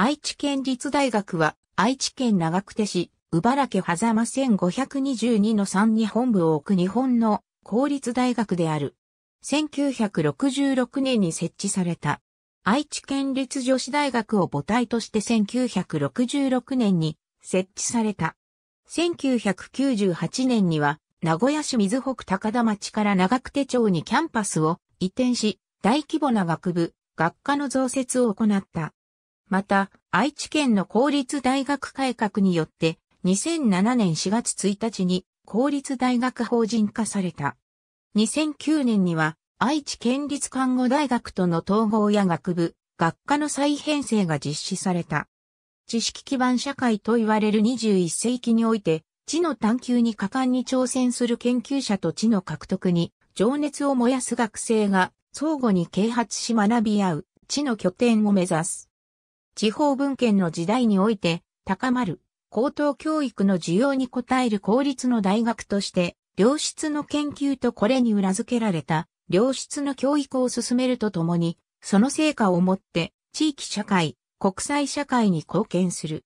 愛知県立大学は愛知県長久手市、宇原家狭間1522の3に本部を置く日本の公立大学である。1966年に設置された。愛知県立女子大学を母体として1966年に設置された。1998年には名古屋市水北高田町から長久手町にキャンパスを移転し、大規模な学部、学科の増設を行った。また、愛知県の公立大学改革によって、2007年4月1日に公立大学法人化された。2009年には愛知県立看護大学との統合や学部、学科の再編成が実施された。知識基盤社会と言われる21世紀において、知の探求に果敢に挑戦する研究者と知の獲得に情熱を燃やす学生が相互に啓発し学び合う知の拠点を目指す。地方文献の時代において高まる高等教育の需要に応える公立の大学として良質の研究とこれに裏付けられた良質の教育を進めるとともに、その成果をもって地域社会、国際社会に貢献する。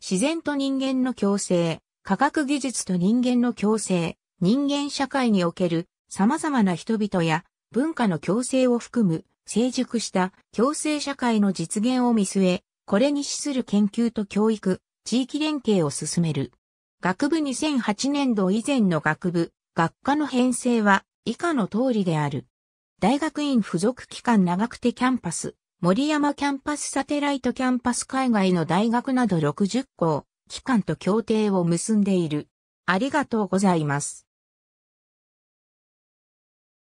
自然と人間の共生、科学技術と人間の共生、人間社会における様々な人々や文化の共生を含む成熟した共生社会の実現を見据え、これに資する研究と教育、地域連携を進める。学部2008年度以前の学部、学科の編成は以下の通りである。大学院附属機関長久手キャンパス、守山キャンパスサテライトキャンパス海外の大学など60校、機関と協定を結んでいる。ありがとうございます。